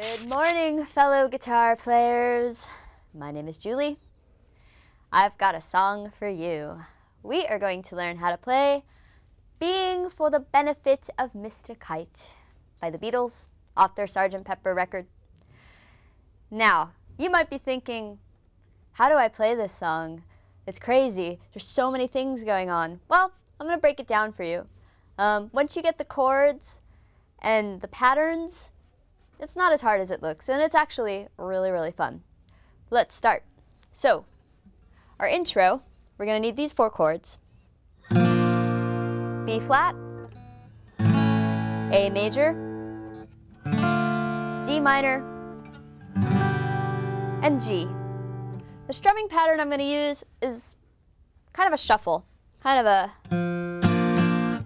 Good morning, fellow guitar players. My name is Julie. I've got a song for you. We are going to learn how to play Being for the Benefit of Mr. Kite by the Beatles off their Sgt. Pepper record. Now, you might be thinking, how do I play this song? It's crazy. There's so many things going on. Well, I'm going to break it down for you. Um, once you get the chords and the patterns, it's not as hard as it looks, and it's actually really, really fun. Let's start. So, our intro, we're going to need these four chords. B flat, A major, D minor, and G. The strumming pattern I'm going to use is kind of a shuffle, kind of a,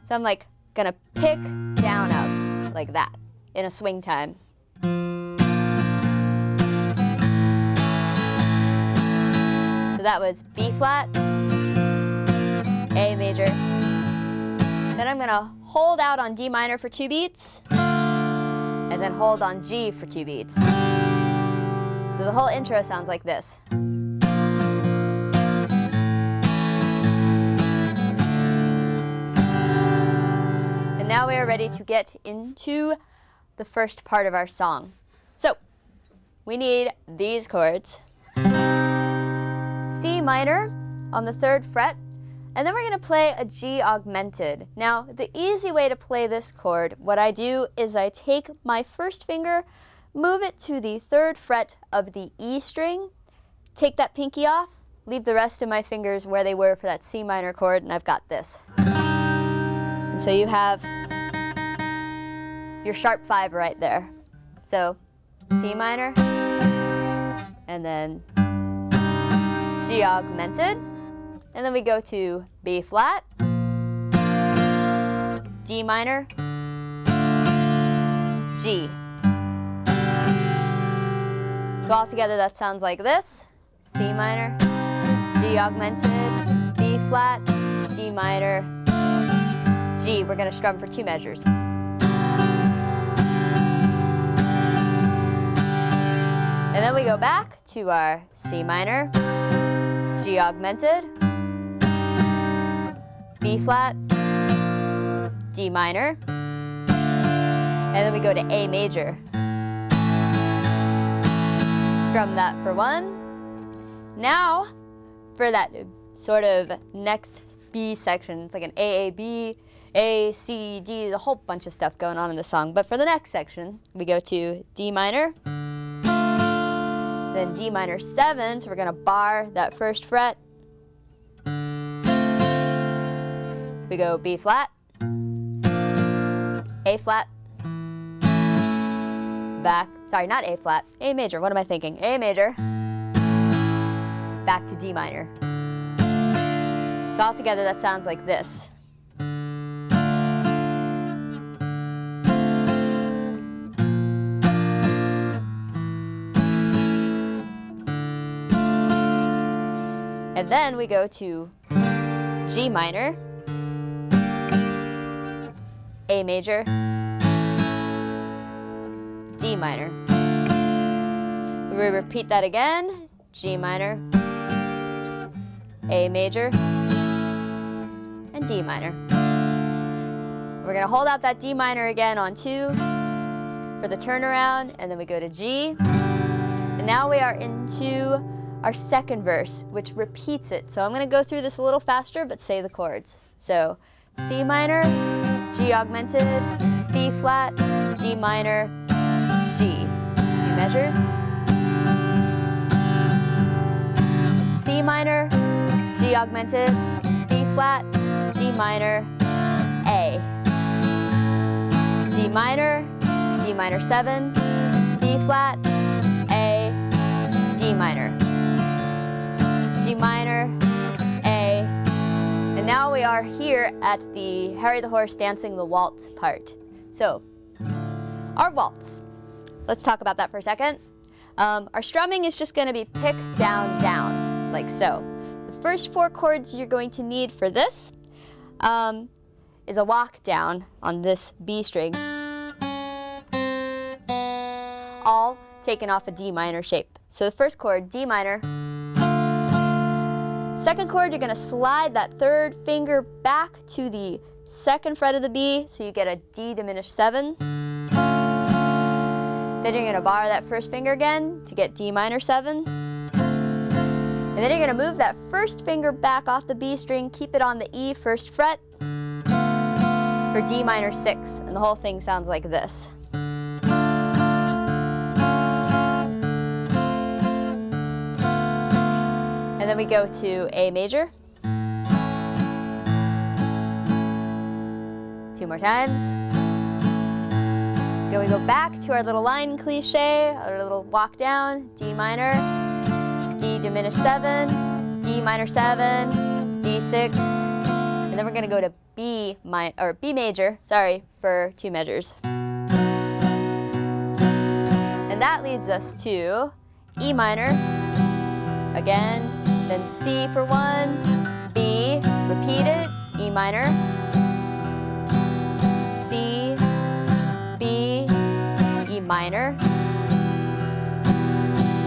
so I'm like going to pick down up like that in a swing time. So that was B flat, A major. Then I'm gonna hold out on D minor for two beats, and then hold on G for two beats. So the whole intro sounds like this. And now we are ready to get into the first part of our song. So, we need these chords. C minor on the third fret, and then we're going to play a G augmented. Now, the easy way to play this chord, what I do is I take my first finger, move it to the third fret of the E string, take that pinky off, leave the rest of my fingers where they were for that C minor chord, and I've got this. And so you have your sharp five right there. So C minor, and then G augmented, and then we go to B flat, D minor, G. So all together that sounds like this. C minor, G augmented, B flat, D minor, G. We're going to strum for two measures. And then we go back to our C minor, G augmented, B flat, D minor, and then we go to A major. Strum that for one. Now, for that sort of next B section, it's like an AAB, A, C, D, a whole bunch of stuff going on in the song. But for the next section, we go to D minor, then D minor 7, so we're going to bar that first fret. We go B flat, A flat, back, sorry, not A flat, A major, what am I thinking? A major, back to D minor. So all together that sounds like this. And then we go to G minor, A major, D minor. We repeat that again, G minor, A major, and D minor. We're going to hold out that D minor again on two for the turnaround, and then we go to G. And now we are into our second verse, which repeats it. So I'm going to go through this a little faster, but say the chords. So C minor, G augmented, B flat, D minor, G. Two measures. C minor, G augmented, B flat, D minor, A. D minor, D minor 7, B flat, A, D minor. G minor, A, and now we are here at the Harry the Horse dancing the waltz part. So, our waltz. Let's talk about that for a second. Um, our strumming is just going to be pick, down, down, like so. The first four chords you're going to need for this um, is a walk down on this B string. all taken off a D minor shape. So the first chord, D minor. Second chord, you're gonna slide that third finger back to the second fret of the B, so you get a D diminished seven. Then you're gonna bar that first finger again to get D minor seven. And then you're gonna move that first finger back off the B string, keep it on the E first fret for D minor six, and the whole thing sounds like this. Then we go to A major. Two more times. Then we go back to our little line cliche, our little walk down, D minor, D diminished seven, D minor seven, D6, and then we're gonna go to B minor, or B major, sorry, for two measures. And that leads us to E minor, again, then C for one, B, repeat it, E minor, C, B, E minor.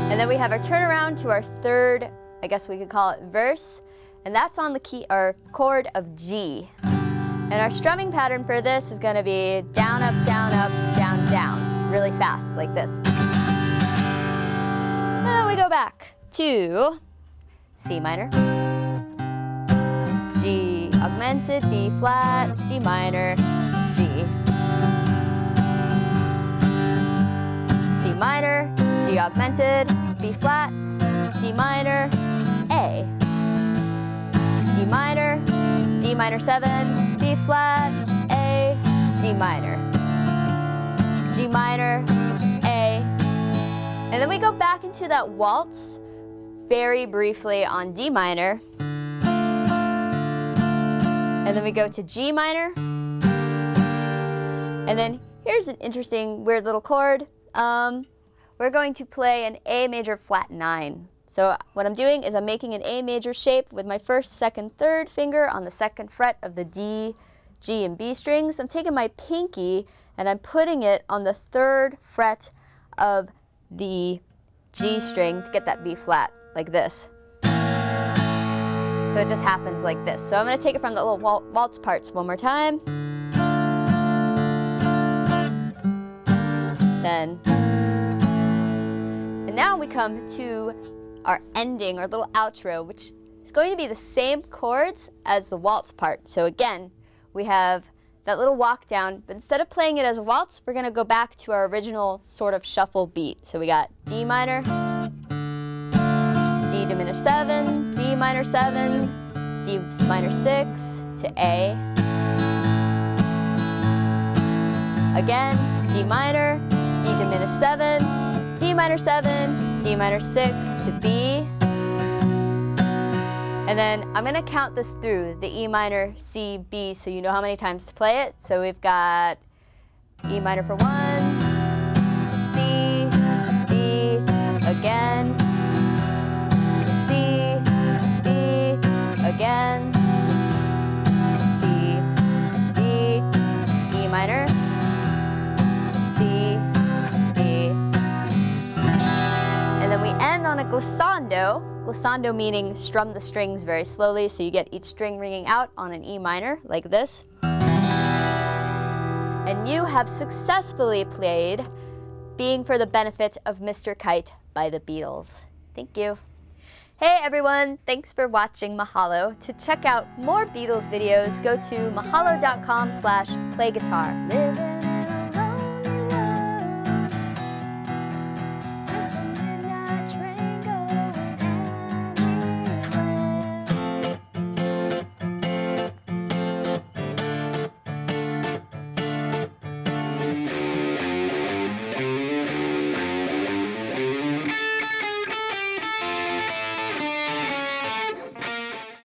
And then we have our turnaround to our third, I guess we could call it verse, and that's on the key or chord of G. And our strumming pattern for this is going to be down, up, down, up, down, down, really fast, like this. And then we go back to C minor, G augmented, B flat, D minor, G. C minor, G augmented, B flat, D minor, A. D minor, D minor 7, B flat, A, D minor, G minor, A. And then we go back into that waltz very briefly on D minor. And then we go to G minor. And then here's an interesting weird little chord. Um, we're going to play an A major flat 9. So what I'm doing is I'm making an A major shape with my first, second, third finger on the second fret of the D, G, and B strings. I'm taking my pinky and I'm putting it on the third fret of the G string to get that B flat like this. So it just happens like this. So I'm to take it from the little waltz parts one more time. Then, and now we come to our ending, our little outro, which is going to be the same chords as the waltz part. So again, we have that little walk down, but instead of playing it as a waltz, we're going to go back to our original sort of shuffle beat. So we got D minor, D diminished 7, D minor 7, D minor 6 to A. Again, D minor, D diminished 7, D minor 7, D minor 6 to B. And then I'm going to count this through, the E minor, C, B, so you know how many times to play it. So we've got E minor for 1, C, B, again, again. C, D, E minor, C, D. And then we end on a glissando. Glissando meaning strum the strings very slowly, so you get each string ringing out on an E minor, like this. And you have successfully played Being for the Benefit of Mr. Kite by the Beatles. Thank you. Hey everyone, thanks for watching Mahalo. To check out more Beatles videos, go to mahalo.com slash playguitar.